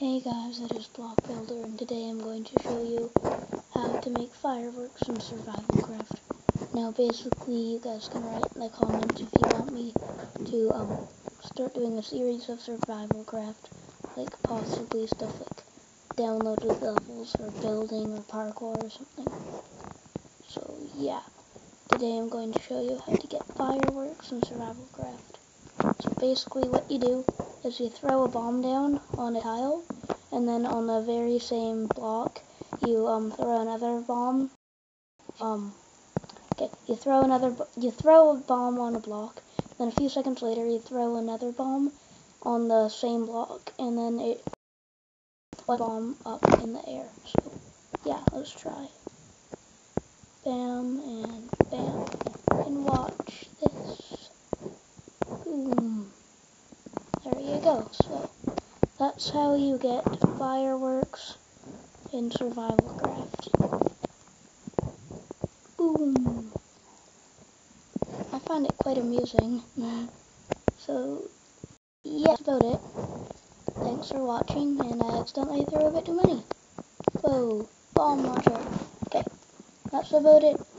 Hey guys, it is Block Builder, and today I'm going to show you how to make fireworks in Survivalcraft. Now, basically, you guys can write in the comments if you want me to um, start doing a series of Survivalcraft, like possibly stuff like downloaded levels, or building, or parkour, or something. So, yeah. Today I'm going to show you how to get fireworks in Survivalcraft. So basically what you do is you throw a bomb down on a tile, and then on the very same block you um, throw another bomb. Um, you throw another, you throw a bomb on a block, then a few seconds later you throw another bomb on the same block, and then it bomb up in the air. So yeah, let's try. Bam. And watch this. Boom. There you go. So that's how you get fireworks in Survivalcraft. Boom. I find it quite amusing. So yeah, that's about it. Thanks for watching, and I accidentally threw a bit too many. Whoa, bomb launcher. Okay, that's about it.